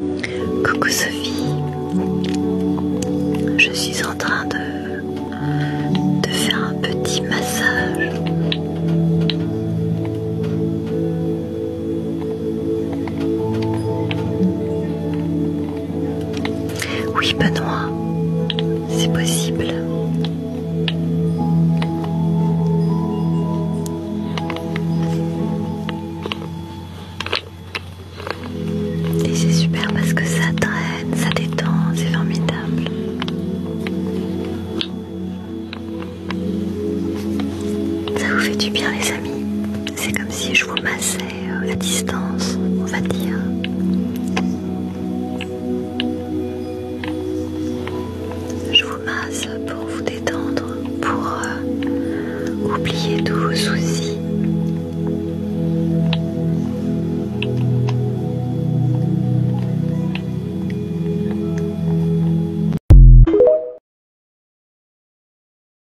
Coucou Sophie, je suis en train de, faire un petit massage. Oui, bonne vous fait du bien les amis. C'est comme si je vous massais euh, à distance, on va dire. Je vous masse pour vous détendre, pour euh, oublier tous vos soucis.